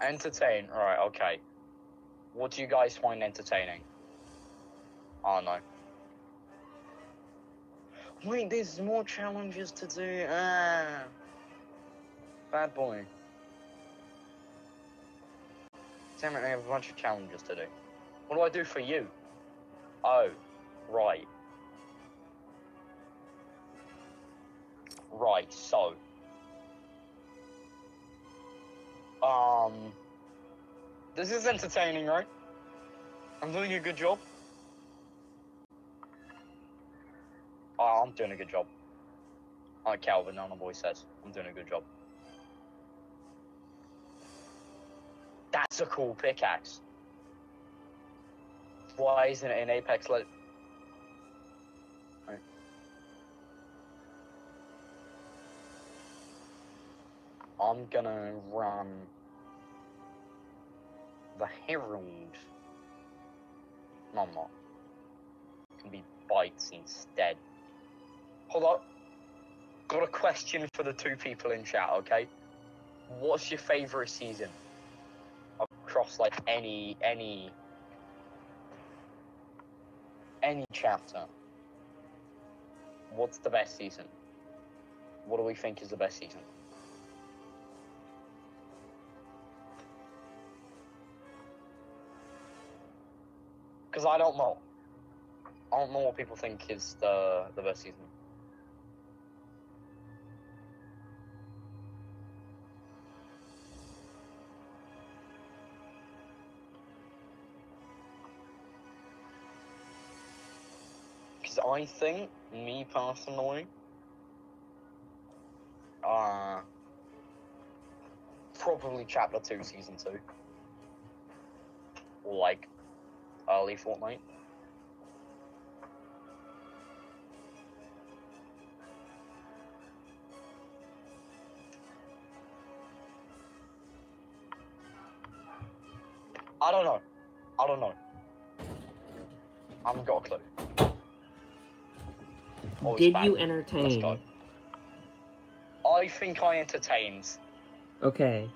Entertain. Right. Okay. What do you guys find entertaining? Oh no. Wait, there's more challenges to do. Ah. Bad boy. Damn it, I have a bunch of challenges to do. What do I do for you? Oh, right. Right, so. Um. This is entertaining, right? I'm doing a good job. Oh, I'm doing a good job. Like Calvin Nana Boy says, I'm doing a good job. That's a cool pickaxe. Why isn't it in Apex Le- Right. I'm gonna run the Herald. Not. Can be Bites instead. Hold on. Got a question for the two people in chat, okay? What's your favorite season? Across like any any any chapter. What's the best season? What do we think is the best season? Because I don't know. I don't know what people think is the the best season. Because I think, me personally, uh, probably chapter 2, season 2. Or like, early Fortnite. I don't know. I don't know. I haven't got a clue. Oh, Did you Let's go. entertain? I think I entertained. Okay.